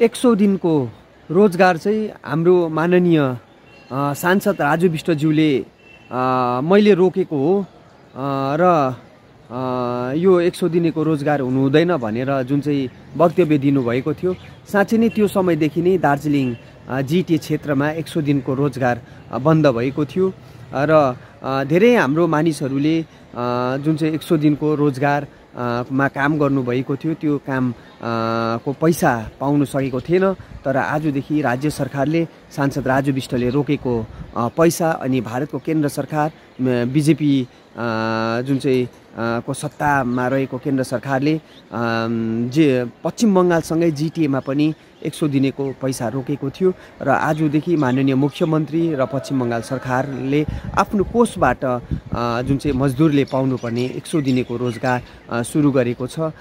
एक सौ दिनको रोजगार चाहिँ हाम्रो माननीय सांसद राजु विष्टज्यूले मैले रोकेको हो। र यो एक सौ दिनेको रोजगार हुनु हुँदैन भनेर जुन चाहिँ वक्तव्य दिनुभएको थियो साँच्चै नै त्यो समयदेखि नै दार्जिलिङ जिटिए क्षेत्रमा एक सौ दिनको रोजगार बन्द भएको थियो। र धेरै हाम्रो मानिसहरूले जुन चाहिँ एक सौ दिनको रोजगार मा काम गर्नुभएको थियो त्यो काम को पैसा पाउनु सकेको थिएन। तर आजदेखि राज्य सरकारले सांसद राजु विष्टले रोकेको पैसा अनि भारतको केन्द्र सरकार बिजेपी जुन चाहिँ को सत्तामा रहेको केन्द्र सरकारले जे पश्चिम बङ्गालसँगै जिटिएमा पनि एक सौ दिनेको पैसा रोकेको थियो। र आजदेखि माननीय मुख्यमन्त्री र पश्चिम बङ्गाल सरकारले आफ्नो कोषबाट जुन चाहिँ मजदुरले पाउनुपर्ने एक सौ दिनेको रोजगार सुरु गरेको छ।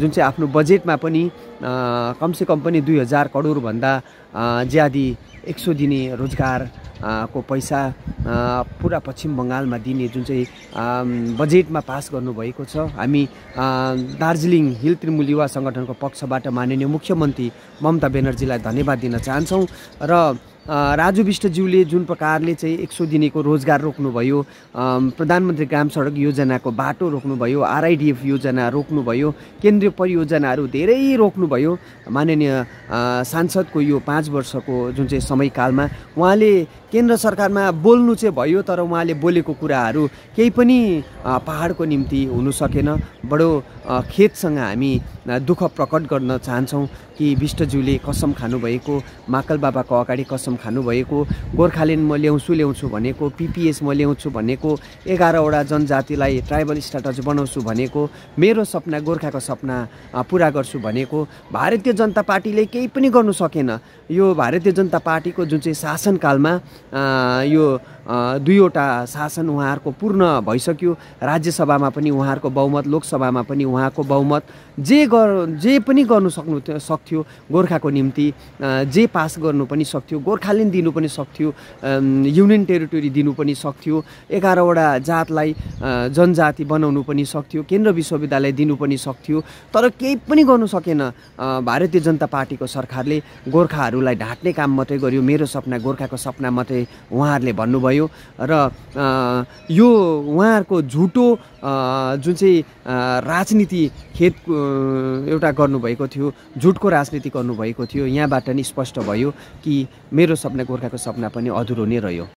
जुन चाहिँ आफ्नो बजेटमा पनि कमसेकम पनि दुई हजार करोडभन्दा ज्यादी एक सौ दिने रोजगार को पैसा पुरा पश्चिम बङ्गालमा दिने जुन चाहिँ बजेटमा पास गर्नुभएको छ। हामी दार्जिलिङ हिल तृणमूल युवा सङ्गठनको पक्षबाट माननीय मुख्यमन्त्री ममता बेनर्जीलाई धन्यवाद दिन चाहन्छौँ र राजु विष्टज्यूले जुन प्रकारले चाहिँ एक सौ दिनेको रोजगार रोक्नुभयो प्रधानमन्त्री ग्राम सडक योजनाको बाटो रोक्नुभयो आरआइडिएफ योजना रोक्नुभयो केन्द्रीय परियोजनाहरू धेरै रोक्नुभयो। माननीय सांसदको यो पाँच वर्षको जुन चाहिँ समयकालमा उहाँले केन्द्र सरकारमा बोल्नु चाहिँ भयो तर उहाँले बोलेको कुराहरू केही पनि पहाडको निम्ति हुनु सकेन। बडो अ, खेदसँग हामी दुःख प्रकट गर्न चाहन्छौँ कि विष्टज्यूले कसम खानुभएको माकल बाबाको अगाडि कसम खानुभएको गोर्खाल्यान्ड म ल्याउँछु ल्याउँछु भनेको पिपिएस म ल्याउँछु भनेको एघारवटा जनजातिलाई ट्राइबल स्ट्याटस बनाउँछु भनेको मेरो सपना गोर्खाको सपना पुरा गर्छु भनेको भारतीय जनता पार्टीले केही पनि गर्नु सकेन। यो भारतीय जनता पार्टीको जुन चाहिँ शासनकालमा यो दुईवटा शासन उहाँहरूको पूर्ण भइसक्यो राज्यसभामा पनि उहाँहरूको बहुमत लोकसभामा पनि उहाँको बहुमत जे गर जे पनि गर्नु सक्नु थियो- सक्थ्यो गोर्खाको निम्ति जे पास गर्नु पनि सक्थ्यो गोर्खाल्यान्ड दिनु पनि सक्थ्यो युनियन टेरिटोरी दिनु पनि सक्थ्यो एघारवटा जातलाई जनजाति बनाउनु पनि सक्थ्यो केन्द्र विश्वविद्यालय दिनु पनि सक्थ्यो तर केही पनि गर्नु सकेन भारतीय जनता पार्टीको सरकारले गोर्खाहरूलाई ढाँट्ने काम मात्रै गर्यो मेरो सपना गोर्खाको सपना मात्रै उहाँहरूले भन्नुभयो र यो उहाँहरूको झुटो जुन चाहिँ राजनीति खेत एउटा गर्नुभएको थियो झुटको राजनीति गर्नुभएको थियो यहाँबाट नि स्पष्ट भयो कि मेरो सपना गोर्खाको सपना पनि अधुरो नै रह्यो।